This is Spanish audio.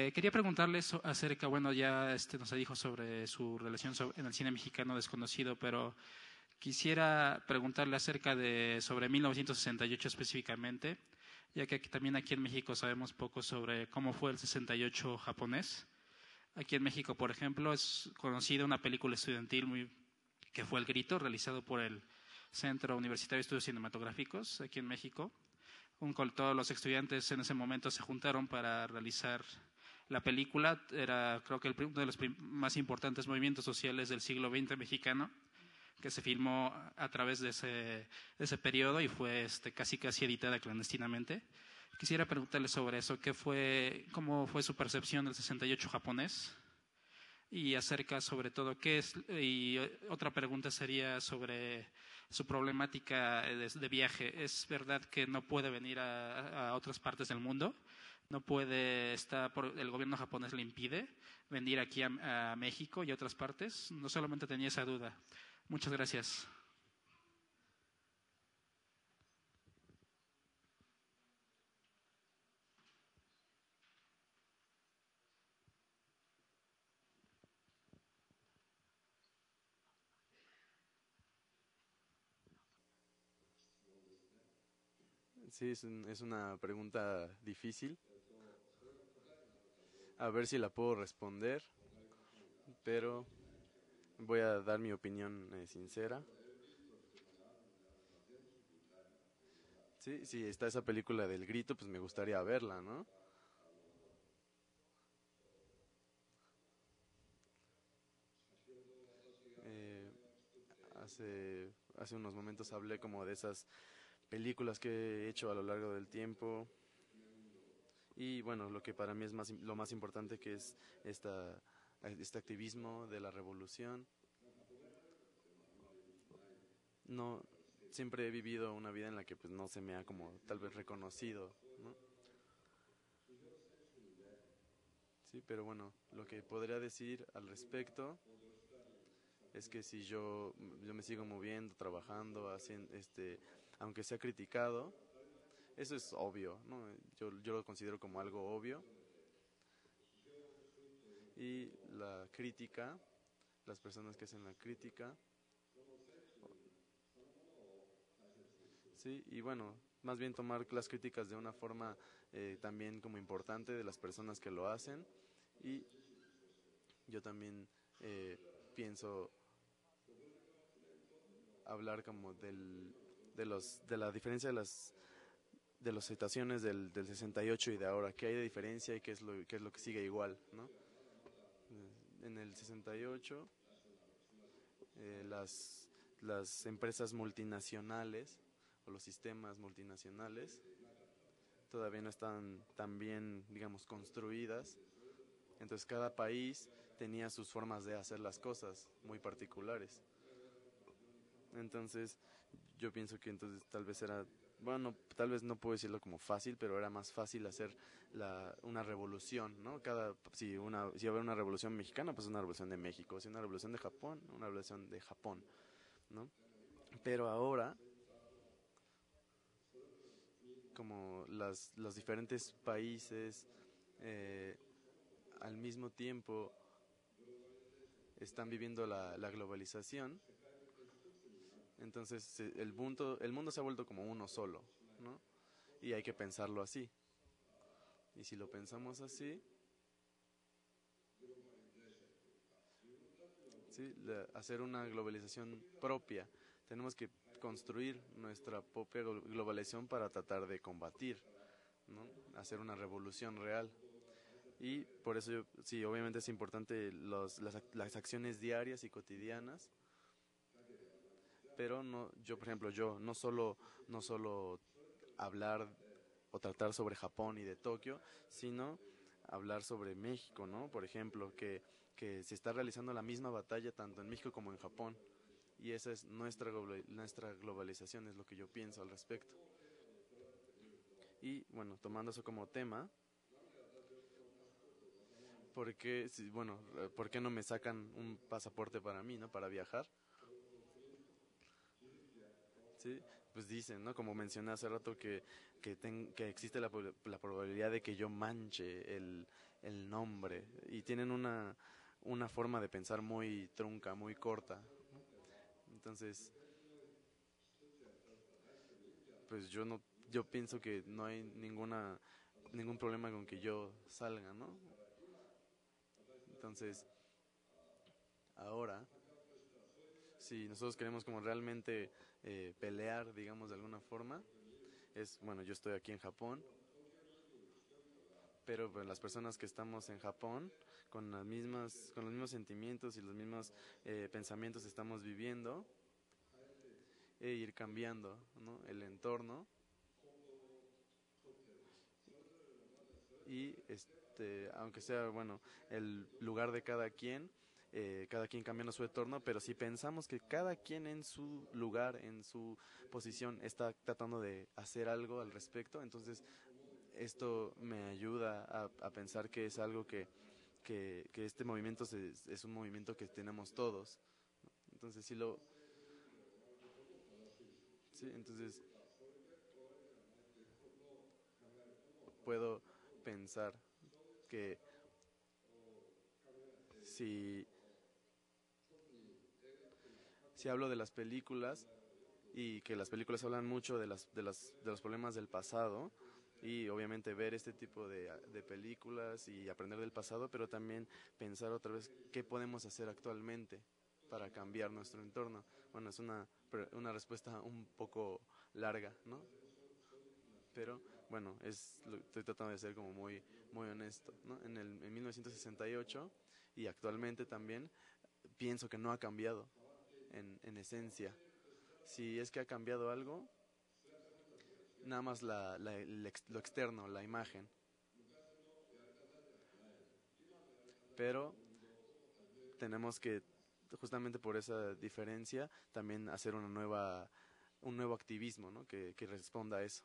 Eh, quería preguntarle so- acerca, bueno, ya este nos dijo sobre su relación en el cine mexicano desconocido, pero quisiera preguntarle acerca de sobre 1968 específicamente, ya que también aquí en México sabemos poco sobre cómo fue el 68 japonés. Aquí en México, por ejemplo, es conocida una película estudiantil muy que fue El Grito, realizado por el Centro Universitario de Estudios Cinematográficos aquí en México. Un, todos los estudiantes en ese momento se juntaron para realizar la película. Era, creo que, el, uno de los más importantes movimientos sociales del siglo XX mexicano, que se filmó a través de ese, de periodo y fue este, casi casi editada clandestinamente. Quisiera preguntarle sobre eso, ¿qué fue, cómo fue su percepción del 68 japonés? y acerca sobre todo qué es y otra pregunta sería sobre su problemática de, viaje es verdad que no puede venir a otras partes del mundo no puede estar por el gobierno japonés le impide venir aquí a, México y a otras partes. No solamente tenía esa duda. Muchas gracias. Sí, es, es una pregunta difícil. A ver si la puedo responder, pero voy a dar mi opinión eh, sincera. Sí, si está esa película del grito, pues me gustaría verla, ¿no? Eh, hace, hace unos momentos hablé como de esas películas que he hecho a lo largo del tiempo. Y bueno, lo que para mí es más, lo más importante que es esta, este activismo de la revolución. No, siempre he vivido una vida en la que pues no se me ha como tal vez reconocido, ¿no? Sí, pero bueno, lo que podría decir al respecto es que si yo, yo me sigo moviendo, trabajando, haciendo, este, aunque sea criticado, eso es obvio, ¿no? Yo, yo lo considero como algo obvio. Y la crítica, las personas que hacen la crítica, sí, y bueno, más bien tomar las críticas de una forma eh, también como importante de las personas que lo hacen. Y yo también eh, pienso hablar como del, de los de la diferencia de las de las situaciones del, del 68 y de ahora, qué hay de diferencia y qué es lo, qué es lo que sigue igual, ¿no? En el 68 eh, las, las empresas multinacionales o los sistemas multinacionales todavía no están tan bien, digamos, construidas. Entonces cada país tenía sus formas de hacer las cosas muy particulares. Entonces, yo pienso que entonces tal vez era, bueno, tal vez no puedo decirlo como fácil, pero era más fácil hacer la, una revolución, ¿no? Cada, si una, si una revolución mexicana, pues una revolución de México, si una revolución de Japón, una revolución de Japón, ¿no? Pero ahora, como las, los diferentes países eh, al mismo tiempo están viviendo la globalización, entonces el mundo, el mundo se ha vuelto como uno solo, ¿no? Y hay que pensarlo así. Y si lo pensamos así, ¿sí? Hacer una globalización propia, tenemos que construir nuestra propia glo- globalización para tratar de combatir, ¿no? Hacer una revolución real. Y por eso, yo- sí, obviamente es importante los, las, las acciones diarias y cotidianas, pero no yo por ejemplo yo no solo no solo hablar o tratar sobre Japón y de Tokio sino hablar sobre México no por ejemplo que que se está realizando la misma batalla tanto en México como en Japón y esa es nuestra nuestra globalización es lo que yo pienso al respecto y bueno tomando eso como tema ¿por qué, si- bueno, eh, ¿por qué no me sacan un pasaporte para mí, no? Para viajar. Sí, pues dicen, ¿no? Como mencioné hace rato que, que, ten- que existe la, la probabilidad de que yo manche el, el nombre y tienen una, una forma de pensar muy trunca, muy corta. Entonces, pues yo no yo pienso que no hay ninguna ningún problema con que yo salga, ¿no? Entonces, ahora si nosotros queremos como realmente eh, pelear, digamos de alguna forma, es bueno, yo estoy aquí en Japón, pero pues, las personas que estamos en Japón con las mismas con los mismos sentimientos y los mismos eh, pensamientos estamos viviendo e ir cambiando ¿no? el entorno y este aunque sea bueno el lugar de cada quien eh, cada quien cambiando su entorno, pero si pensamos que cada quien en su lugar, en su posición, está tratando de hacer algo al respecto, entonces esto me ayuda a, pensar que es algo que, que, este movimiento es, un movimiento que tenemos todos. Entonces, si lo... Sí, entonces puedo pensar que si, si hablo de las películas y que las películas hablan mucho de, las, de, las, de los problemas del pasado, y obviamente ver este tipo de, películas y aprender del pasado, pero también pensar otra vez qué podemos hacer actualmente para cambiar nuestro entorno. Bueno, es una, una respuesta un poco larga, ¿no? Pero bueno, es, estoy tratando de ser como muy, muy honesto, ¿no? En, el, en 1968 y actualmente también pienso que no ha cambiado en, en esencia. Si es que ha cambiado algo, nada más la, lo externo, la imagen. Pero tenemos que, justamente por esa diferencia, también hacer una nueva, un nuevo activismo ¿no? que, que responda a eso.